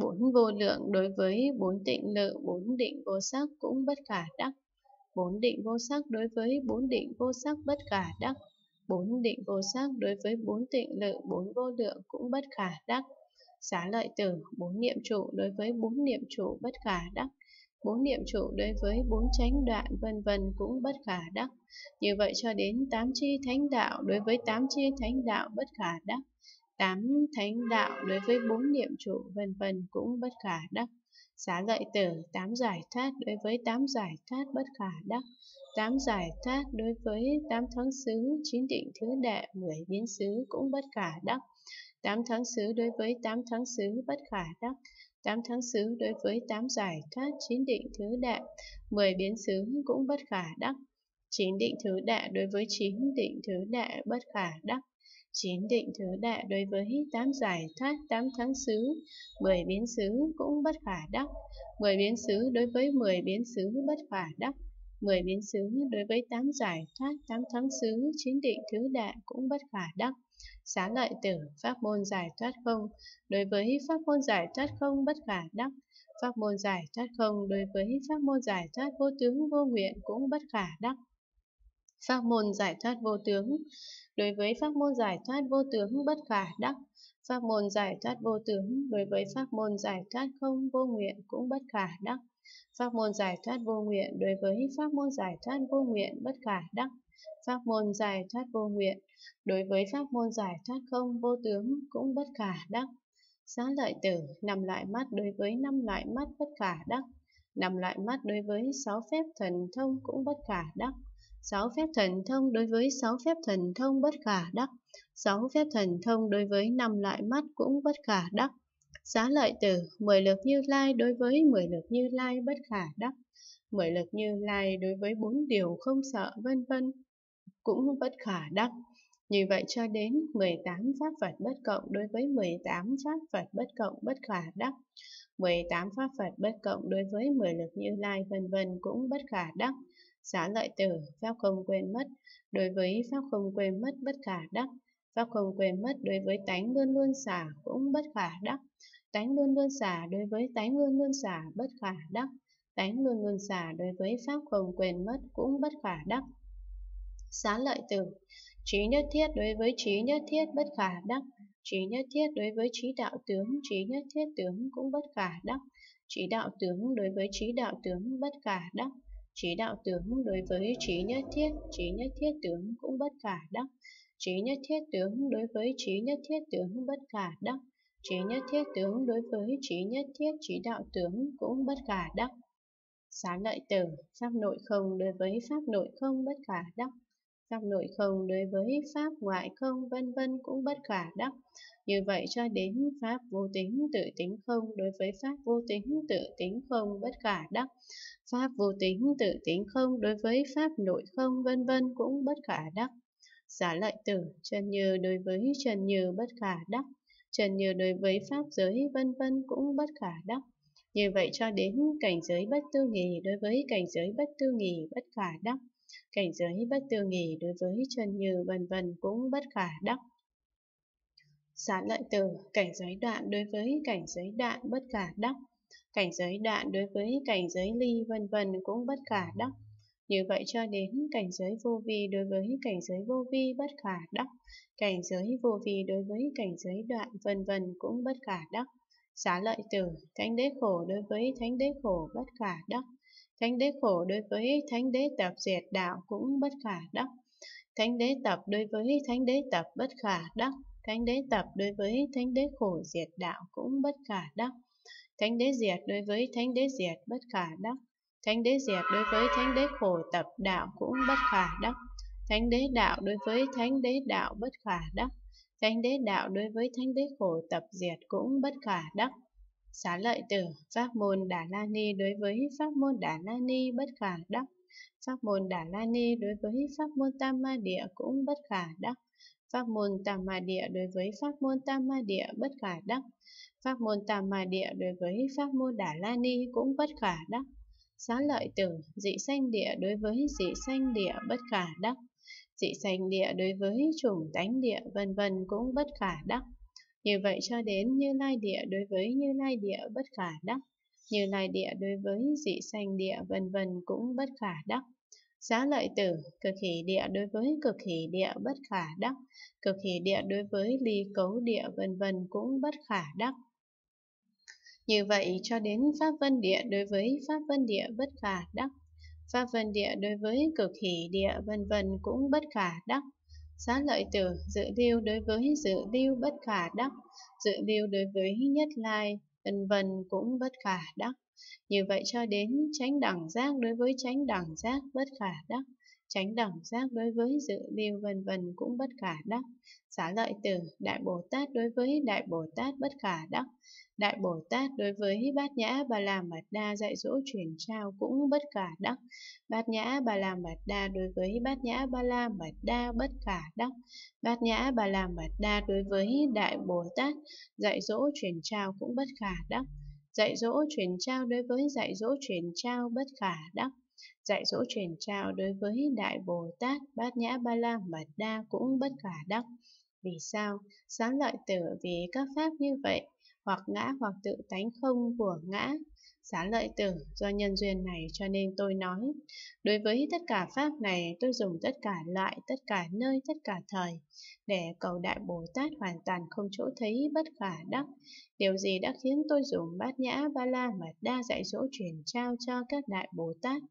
bốn vô lượng đối với bốn tịnh lự, bốn định vô sắc cũng bất khả đắc. Bốn định vô sắc đối với bốn định vô sắc bất khả đắc. Bốn định vô sắc đối với bốn tịnh lự, bốn vô lượng cũng bất khả đắc. Xá lợi tử, bốn niệm trụ đối với bốn niệm trụ bất khả đắc bốn niệm trụ đối với bốn chánh đoạn vân vân cũng bất khả đắc. Như vậy cho đến tám chi thánh đạo đối với tám chi thánh đạo bất khả đắc. Tám thánh đạo đối với bốn niệm trụ vân vân cũng bất khả đắc. Xá lợi tử, tám giải thoát đối với tám giải thoát bất khả đắc. Tám giải thoát đối với tám thắng xứ, chín định thứ đệ, mười biến xứ cũng bất khả đắc. Tám thắng xứ đối với tám thắng xứ bất khả đắc tám thắng xứ đối với tám giải thoát chín định thứ đệ, mười biến xứ cũng bất khả đắc. Chín định thứ đệ đối với chín định thứ đệ bất khả đắc. Chín định thứ đệ đối với tám giải thoát tám thắng xứ, mười biến xứ cũng bất khả đắc. Mười biến xứ đối với mười biến xứ bất khả đắc. Mười biến xứ đối với tám giải thoát tám thắng xứ, chín định thứ đệ cũng bất khả đắc. Xá lợi tử, pháp môn giải thoát không, đối với pháp môn giải thoát không bất khả đắc. Pháp môn giải thoát không đối với pháp môn giải thoát vô tướng vô nguyện cũng bất khả đắc. Pháp môn giải thoát vô tướng đối với pháp môn giải thoát vô tướng bất khả đắc. Pháp môn giải thoát vô tướng đối với pháp môn giải thoát không vô nguyện cũng bất khả đắc. Pháp môn giải thoát vô nguyện đối với pháp môn giải thoát vô nguyện bất khả đắc. Pháp môn giải thoát vô nguyện đối với pháp môn giải thoát không vô tướng cũng bất khả đắc. Xá lợi tử, nằm loại mắt đối với năm loại mắt bất khả đắc. nằm loại mắt đối với sáu phép thần thông cũng bất khả đắc. Sáu phép thần thông đối với sáu phép thần thông bất khả đắc. Sáu phép thần thông đối với năm loại mắt cũng bất khả đắc. Xá lợi tử, mười lực như lai đối với mười lực như lai bất khả đắc. Mười lực như lai đối với bốn điều không sợ vân vân cũng bất khả đắc. Như vậy cho đến 18 pháp Phật bất cộng đối với 18 pháp Phật bất cộng bất khả đắc. 18 pháp Phật bất cộng đối với 10 lực như lai vân vân cũng bất khả đắc. Xá lợi tử, pháp không quên mất, đối với pháp không quên mất bất khả đắc. Pháp không quên mất đối với tánh luôn luôn xả cũng bất khả đắc. Tánh luôn luôn xả đối với tánh luôn luôn xả bất khả đắc. Tánh luôn luôn xả đối với pháp không quên mất cũng bất khả đắc. Xá lợi tử, Trí nhất thiết đối với trí nhất thiết bất khả đắc, trí nhất thiết đối với trí đạo tướng, trí nhất thiết tướng cũng bất khả đắc, trí đạo tướng đối với trí đạo tướng bất khả đắc, trí đạo tướng đối với trí nhất thiết, trí nhất thiết tướng cũng bất khả đắc, trí nhất thiết tướng đối với trí nhất thiết tướng bất khả đắc, trí nhất thiết tướng đối với trí nhất thiết trí đạo tướng cũng bất khả đắc. Xá lợi tử, pháp nội không đối với pháp nội không bất khả đắc, pháp nội không đối với pháp ngoại không vân vân cũng bất khả đắc. Như vậy cho đến pháp vô tính tự tính không đối với pháp vô tính tự tính không bất khả đắc. Pháp vô tính tự tính không đối với pháp nội không vân vân cũng bất khả đắc. Giả lợi tử, chân như đối với chân như bất khả đắc. Chân như đối với pháp giới vân vân cũng bất khả đắc. Như vậy cho đến cảnh giới bất tư nghì đối với cảnh giới bất tư nghì bất khả đắc cảnh giới bất tư nghỉ đối với chân như vân vân cũng bất khả đắc. Xá lợi tử, cảnh giới đoạn đối với cảnh giới đoạn bất khả đắc. Cảnh giới đoạn đối với cảnh giới ly vân vân cũng bất khả đắc. Như vậy cho đến cảnh giới vô vi đối với cảnh giới vô vi bất khả đắc. Cảnh giới vô vi đối với cảnh giới đoạn vân vân cũng bất khả đắc. Xá lợi tử, thánh đế khổ đối với thánh đế khổ bất khả đắc. Thánh đế khổ đối với thánh đế tập diệt đạo cũng bất khả đắc. Thánh đế tập đối với thánh đế tập bất khả đắc. Thánh đế tập đối với thánh đế khổ diệt đạo cũng bất khả đắc. Thánh đế diệt đối với thánh đế diệt bất khả đắc. Thánh đế diệt đối với thánh đế khổ tập đạo cũng bất khả đắc. Thánh đế đạo đối với thánh đế đạo bất khả đắc. Thánh đế đạo đối với thánh đế khổ tập diệt cũng bất khả đắc. Xá lợi tử, pháp môn Đà La Ni đối với pháp môn Đà La Ni bất khả đắc. Pháp môn Đà La Ni đối với pháp môn Tam Ma Địa cũng bất khả đắc. Pháp môn Tam Ma Địa đối với pháp môn Tam Ma Địa bất khả đắc. Pháp môn Tam Ma Địa đối với pháp môn Đà La Ni cũng bất khả đắc. Xá lợi tử, dị sanh địa đối với dị sanh địa bất khả đắc. Dị sanh địa đối với chủng tánh địa vân vân cũng bất khả đắc như vậy cho đến Như Lai Địa đối với Như Lai Địa bất khả đắc, Như Lai Địa đối với dị sanh địa vân vân cũng bất khả đắc. Giá lợi tử, cực hỷ địa đối với cực hỷ địa bất khả đắc, cực hỷ địa đối với ly cấu địa vân vân cũng bất khả đắc. Như vậy cho đến Pháp Vân Địa đối với Pháp Vân Địa bất khả đắc, Pháp Vân Địa đối với cực hỷ địa vân vân cũng bất khả đắc. Xá lợi tử, dự lưu đối với dự lưu bất khả đắc, dự lưu đối với nhất lai, vân vân cũng bất khả đắc. Như vậy cho đến tránh đẳng giác đối với tránh đẳng giác bất khả đắc, tránh đẳng giác đối với dự lưu vân vân cũng bất khả đắc. Xá lợi tử, Đại Bồ Tát đối với Đại Bồ Tát bất khả đắc, Đại Bồ Tát đối với Bát Nhã Ba La Mật Đa dạy dỗ truyền trao cũng bất khả đắc. Bát Nhã Ba La Mật Đa đối với Bát Nhã Ba La Mật Đa bất khả đắc. Bát Nhã Ba La Mật Đa đối với Đại Bồ Tát dạy dỗ truyền trao cũng bất khả đắc. Dạy dỗ truyền trao đối với dạy dỗ truyền trao bất khả đắc. Dạy dỗ truyền trao đối với Đại Bồ Tát Bát Nhã Ba La Mật Đa cũng bất khả đắc. Vì sao? Sáng lợi tử vì các pháp như vậy hoặc ngã hoặc tự tánh không của ngã. Xá lợi tử, do nhân duyên này cho nên tôi nói, đối với tất cả pháp này tôi dùng tất cả loại, tất cả nơi, tất cả thời, để cầu Đại Bồ Tát hoàn toàn không chỗ thấy bất khả đắc. Điều gì đã khiến tôi dùng bát nhã ba la mật đa dạy dỗ truyền trao cho các Đại Bồ Tát?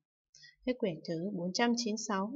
Hết quyển thứ 496